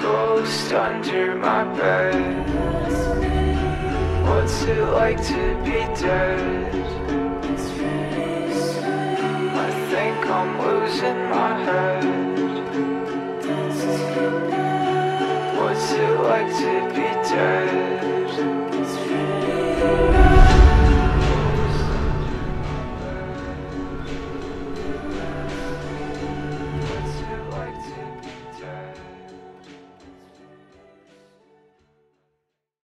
ghost under my bed. What's it like to be dead? I think I'm losing my head. What's it like to be dead?